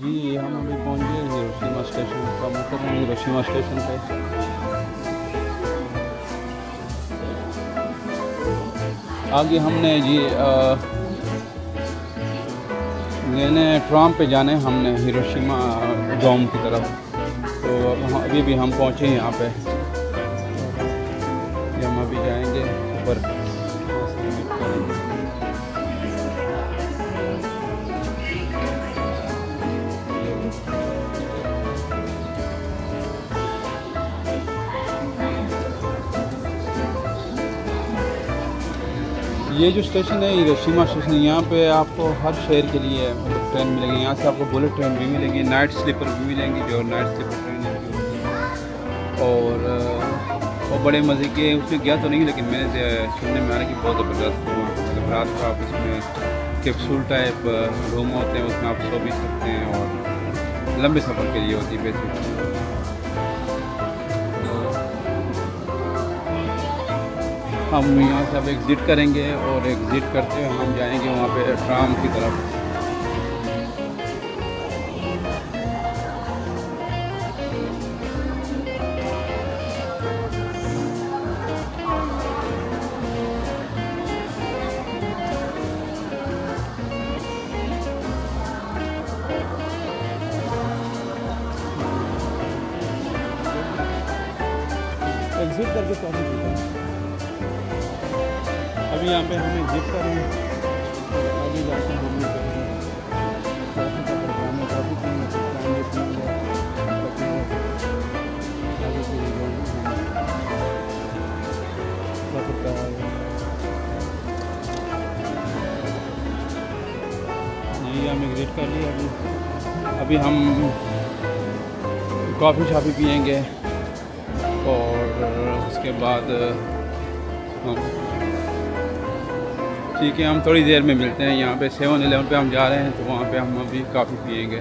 जी हम अभी पहुँच गए हिरोशिमा स्टेशन का मतलब हम हिरोशिमा स्टेशन पे आगे हमने जी आ, लेने ट्राम पे जाने हमने हिरोशिमा डोम की तरफ़। तो अभी भी हम पहुँचे यहाँ पे। हम अभी जाएँगे ऊपर। ये जो स्टेशन है हिरोशिमा स्टेशन यहाँ पे आपको हर शहर के लिए ट्रेन मिलेगी। यहाँ से आपको बुलेट ट्रेन भी मिलेगी नाइट स्लीपर भी मिलेंगी, जो नाइट स्लीपर ट्रेन है और वो बड़े मज़े के उसमें गया तो नहीं, लेकिन मैंने सुनने में आ रहा कि बहुत ज़बरदस्त मतलब रात को आप उसमें कैप्सूल टाइप रूम होते हैं, उसमें आप सो भी सकते हैं और लंबे सफ़र के लिए होती है बेसिकली हम यहाँ से अब एग्ज़िट करेंगे और एग्ज़िट करते हुए हम जाएँगे वहाँ पे ट्राम की तरफ़। एग्ज़िट करके तो अभी यहाँ पे हम एग्ज़िट कर रहे हैं अभी जाते हैं घूमने हम एग्ज़िट कर लिए अभी। अभी हम कॉफ़ी शॉफ़ी पियेंगे और उसके बाद हम ठीक है, हम थोड़ी देर में मिलते हैं। यहाँ पे सेवन एलेवन पे हम जा रहे हैं तो वहाँ पे हम अभी काफ़ी पियेंगे।